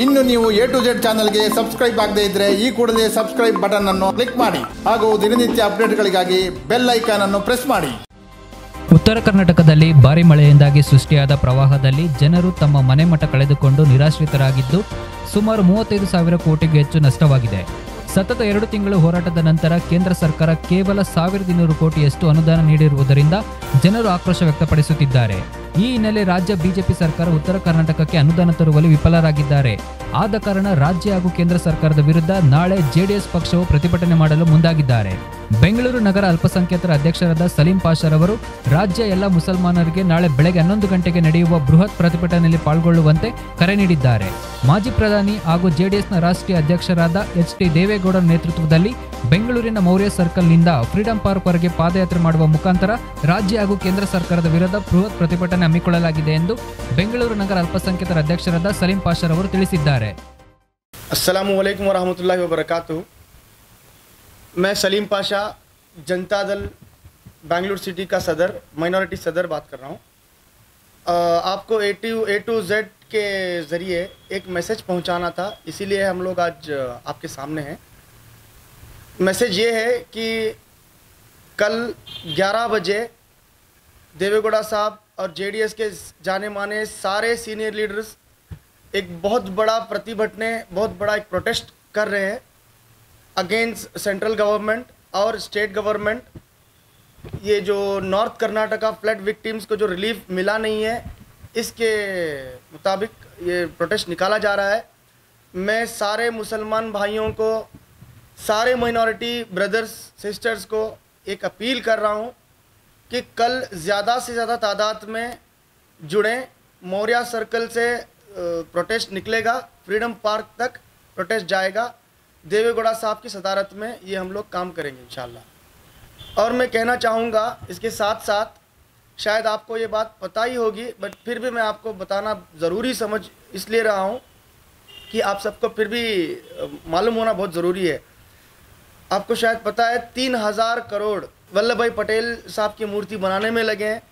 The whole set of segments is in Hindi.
ಇನ್ನು ನೀವು ಎ ಟು ಜೆಡ್ ಚಾನಲ್ಗೆ ಸಬ್ಸ್ಕ್ರೈಬ್ ಆಗದೇ ಇದ್ರೆ ಈ ಕೂಡಲೇ ಸಬ್ಸ್ಕ್ರೈಬ್ ಬಟನ್ ಅನ್ನು ಕ್ಲಿಕ್ ಮಾಡಿ ಹಾಗೂ ದಿನನಿತ್ಯ ಅಪ್ಡೇಟ್ಗಳಿಗಾಗಿ ಬೆಲ್ ಐಕಾನ್ ಅನ್ನು ಪ್ರೆಸ್ ಮಾಡಿ. ಉತ್ತರ ಕರ್ನಾಟಕದಲ್ಲಿ ಭಾರಿ ಮಳೆಯಿಂದಾಗಿ ಸೃಷ್ಟಿಯಾದ ಪ್ರವಾಹದಲ್ಲಿ ಜನರು ತಮ್ಮ ಮನೆ ಮಠ ಕಳೆದುಕೊಂಡು ನಿರಾಶ್ರಿತರಾಗಿದ್ದು, ಸುಮಾರು ಮೂವತ್ತೈದು ಸಾವಿರ ಕೋಟಿಗೂ ಹೆಚ್ಚು ನಷ್ಟವಾಗಿದೆ. ಸತತ ಎರಡು ತಿಂಗಳು ಹೋರಾಟದ ನಂತರ ಕೇಂದ್ರ ಸರ್ಕಾರ ಕೇವಲ ಸಾವಿರದ ಇನ್ನೂರು ಕೋಟಿಯಷ್ಟು ಅನುದಾನ ನೀಡಿರುವುದರಿಂದ ಜನರು ಆಕ್ರೋಶ ವ್ಯಕ್ತಪಡಿಸುತ್ತಿದ್ದಾರೆ. ಈ ಹಿನ್ನೆಲೆ ರಾಜ್ಯ ಬಿಜೆಪಿ ಸರ್ಕಾರ ಉತ್ತರ ಕರ್ನಾಟಕಕ್ಕೆ ಅನುದಾನ ತರುವಲ್ಲಿ ವಿಫಲರಾಗಿದ್ದಾರೆ. ಆದ ಕಾರಣ ರಾಜ್ಯ ಹಾಗೂ ಕೇಂದ್ರ ಸರ್ಕಾರದ ವಿರುದ್ಧ ನಾಳೆ ಜೆಡಿಎಸ್ ಪಕ್ಷವು ಪ್ರತಿಭಟನೆ ಮಾಡಲು ಮುಂದಾಗಿದ್ದಾರೆ. ಬೆಂಗಳೂರು ನಗರ ಅಲ್ಪಸಂಖ್ಯಾತರ ಅಧ್ಯಕ್ಷರಾದ ಸಲೀಂ ಪಾಷರ್ ಅವರು, ರಾಜ್ಯ ಎಲ್ಲ ಮುಸಲ್ಮಾನರಿಗೆ ನಾಳೆ ಬೆಳಗ್ಗೆ ಹನ್ನೊಂದು ಗಂಟೆಗೆ ನಡೆಯುವ ಬೃಹತ್ ಪ್ರತಿಭಟನೆಯಲ್ಲಿ ಪಾಲ್ಗೊಳ್ಳುವಂತೆ ಕರೆ ನೀಡಿದ್ದಾರೆ. ಮಾಜಿ ಪ್ರಧಾನಿ ಹಾಗೂ ಜೆಡಿಎಸ್ನ ರಾಷ್ಟ್ರೀಯ ಅಧ್ಯಕ್ಷರಾದ ಎಚ್ ಟಿ ದೇವೇಗೌಡರ ನೇತೃತ್ವದಲ್ಲಿ ಬೆಂಗಳೂರಿನ ಮೌರ್ಯ ಸರ್ಕಲ್ನಿಂದ ಫ್ರೀಡಂ ಪಾರ್ಕ್ ವರೆಗೆ ಪಾದಯಾತ್ರೆ ಮಾಡುವ ಮುಖಾಂತರ ರಾಜ್ಯ ಹಾಗೂ ಕೇಂದ್ರ ಸರ್ಕಾರದ ವಿರುದ್ಧ ಬೃಹತ್ ಪ್ರತಿಭಟನೆ ಹಮ್ಮಿಕೊಳ್ಳಲಾಗಿದೆ ಎಂದು ಬೆಂಗಳೂರು ನಗರ ಅಲ್ಪಸಂಖ್ಯಾತರ ಅಧ್ಯಕ್ಷರಾದ ಸಲೀಂ ಪಾಷರ್ ಅವರು ತಿಳಿಸಿದ್ದಾರೆ अस्सलाम वालेकुम वरहमतुल्लाहि वबरकातुहू मैं सलीम पाशा जनता दल बेंगलुरु सिटी का सदर माइनॉरिटी सदर बात कर रहा हूँ अ, आपको A to A to Z के ज़रिए एक मैसेज पहुँचाना था इसीलिए हम लोग आज अ, आपके सामने हैं मैसेज ये है कि कल 11 बजे देवेगौड़ा साहब और जेडीएस के जाने माने सारे सीनियर लीडर्स एक बहुत बड़ा प्रतिभटने, बहुत बड़ा एक प्रोटेस्ट कर रहे हैं अगेंस्ट सेंट्रल गवर्नमेंट और स्टेट गवर्नमेंट ये जो नॉर्थ कर्नाटका फ्लड विक्टिम्स को जो रिलीफ मिला नहीं है, इसके मुताबिक ये प्रोटेस्ट निकाला जा रहा है। मैं सारे मुसलमान भाइयों को, सारे माइनॉरिटी ब्रदर्स सिस्टर्स को एक अपील कर रहा हूँ कि कल ज़्यादा से ज़्यादा तादाद में जुड़ें। मौर्या सर्कल से प्रोटेस्ट निकलेगा। फ्रीडम पार्क तक प्रोटेस्ट जाएगा। देवेगौड़ा साहब की सदारत में ये हम लोग काम करेंगे, इंशाल्लाह। और मैं कहना चाहूँगा, इसके साथ साथ शायद आपको ये बात पता ही होगी बट फिर भी मैं आपको बताना ज़रूरी समझ इसलिए रहा हूँ कि आप सबको फिर भी मालूम होना बहुत ज़रूरी है। आपको शायद पता है, तीन हज़ार करोड़ वल्लभ भाई पटेल साहब की मूर्ति बनाने में लगे हैं।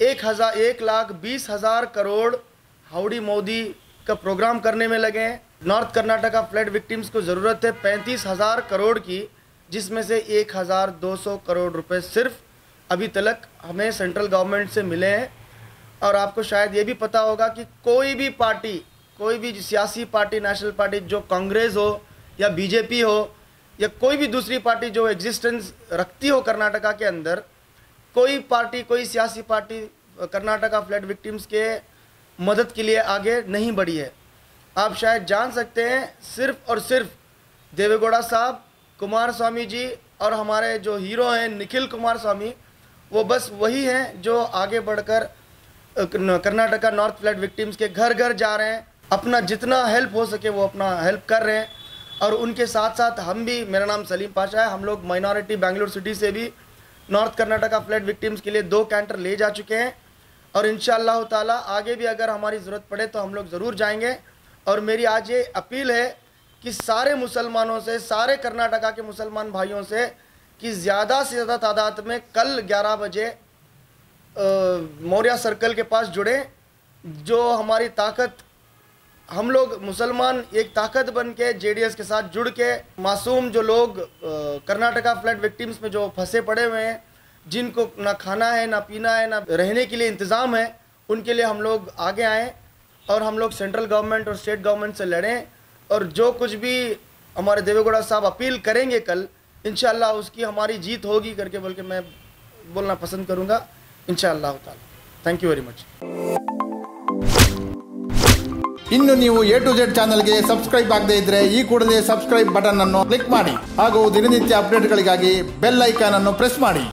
एक हज़ार, एक लाख बीस हज़ार करोड़ हाउडी मोदी का प्रोग्राम करने में लगे हैं। नॉर्थ कर्नाटका फ्लड विक्टिम्स को ज़रूरत है पैंतीस हज़ार करोड़ की, जिसमें से एक हज़ार दो सौ करोड़ रुपए सिर्फ़ अभी तक हमें सेंट्रल गवर्नमेंट से मिले हैं। और आपको शायद ये भी पता होगा कि कोई भी पार्टी, कोई भी सियासी पार्टी, नेशनल पार्टी, जो कांग्रेस हो या बीजेपी हो या कोई भी दूसरी पार्टी जो एग्जिस्टेंस रखती हो कर्नाटका के अंदर, कोई पार्टी, कोई सियासी पार्टी, कर्नाटका फ्लड विक्टिम्स के मदद के लिए आगे नहीं बढ़ी है। आप शायद जान सकते हैं, सिर्फ़ और सिर्फ़ देवेगौड़ा साहब, कुमार स्वामी जी और हमारे जो हीरो हैं, निखिल कुमार स्वामी, वो बस वही हैं जो आगे बढ़कर कर्नाटका नॉर्थ फ्लड विक्टिम्स के घर घर जा रहे हैं। अपना जितना हेल्प हो सके वो अपना हेल्प कर रहे हैं। और उनके साथ साथ हम भी, मेरा नाम सलीम पाशा है, हम लोग माइनॉरिटी बेंगलुरु सिटी से भी नॉर्थ कर्नाटका फ्लड विक्टिम्स के लिए दो कैंटर ले जा चुके हैं। और इन ताला आगे भी अगर हमारी ज़रूरत पड़े तो हम लोग ज़रूर जाएँगे। और मेरी आज ये अपील है कि सारे मुसलमानों से, सारे कर्नाटका के मुसलमान भाइयों से कि ज़्यादा से ज़्यादा तादाद में कल 11 बजे मौर्या सर्कल के पास जुड़ें, जो हमारी ताकत हम लोग मुसलमान एक ताकत बन के जेडीएस के साथ जुड़ के मासूम जो लोग कर्नाटका फ्लड विक्टिम्स में जो फंसे पड़े हुए हैं, जिनको ना खाना है, ना पीना है, ना रहने के लिए इंतज़ाम है, उनके लिए हम लोग आगे आएँ और हम लोग सेंट्रल गवर्नमेंट और स्टेट गवर्नमेंट से लड़ें और जो कुछ भी हमारे देवेगौड़ा साहब अपील करेंगे कल, इंशाल्लाह उसकी हमारी जीत होगी करके बोल के मैं बोलना पसंद करूँगा। इंशाल्लाह ताला। थैंक यू वेरी मच ಇನ್ನು ನೀವು ಎ ಟು ಜೆಡ್ ಚಾನಲ್ಗೆ ಸಬ್ಸ್ಕ್ರೈಬ್ ಆಗದೇ ಇದ್ರೆ ಈ ಕೂಡಲೇ ಸಬ್ಸ್ಕ್ರೈಬ್ ಬಟನ್ ಅನ್ನು ಕ್ಲಿಕ್ ಮಾಡಿ ಹಾಗೂ ದಿನನಿತ್ಯ ಅಪ್ಡೇಟ್ಗಳಿಗಾಗಿ ಬೆಲ್ ಐಕಾನ್ ಅನ್ನು ಪ್ರೆಸ್ ಮಾಡಿ.